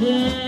Yeah.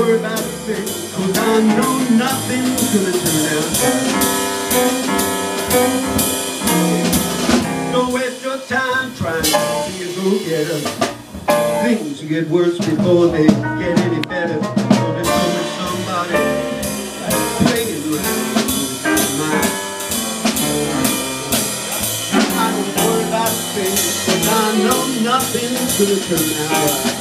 Worry about a thing, cause I know nothing's gonna turn out. Don't waste your time trying to be a go-getter. Things get worse before they get any better. Nothing's gonna turn out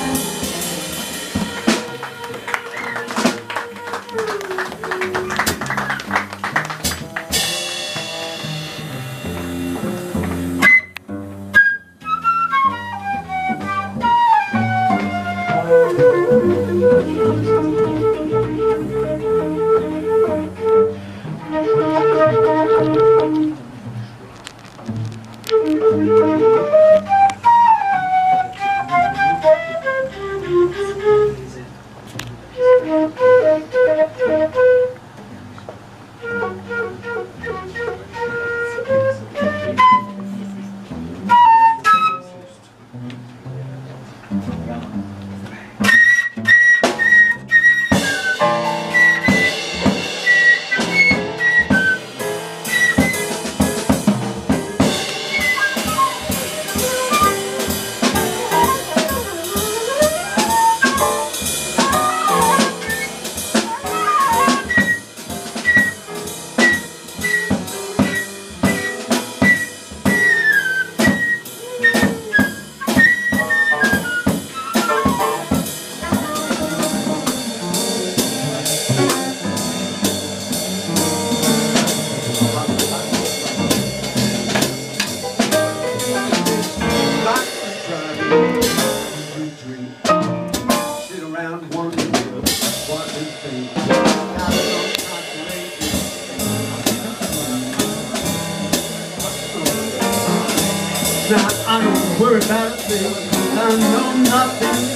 worry about a thing. I know nothing's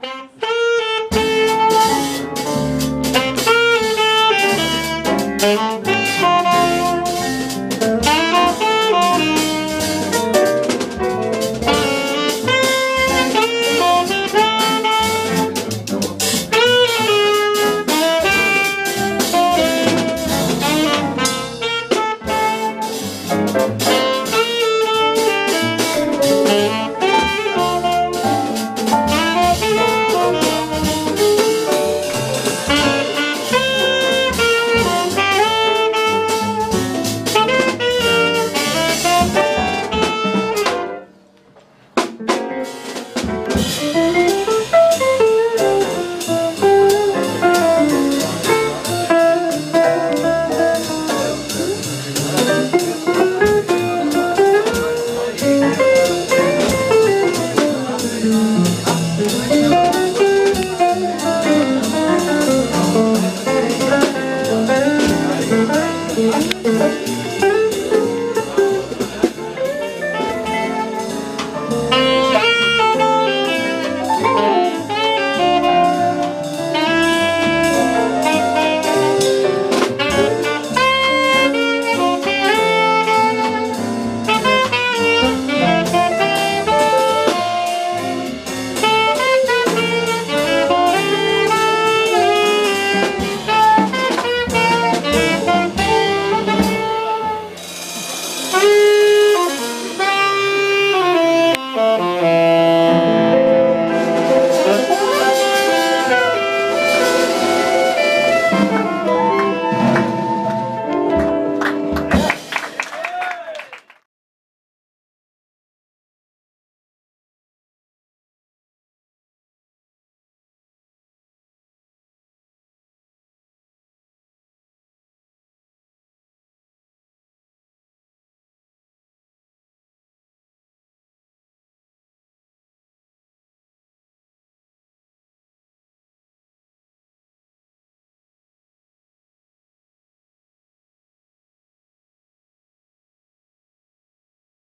Thank you.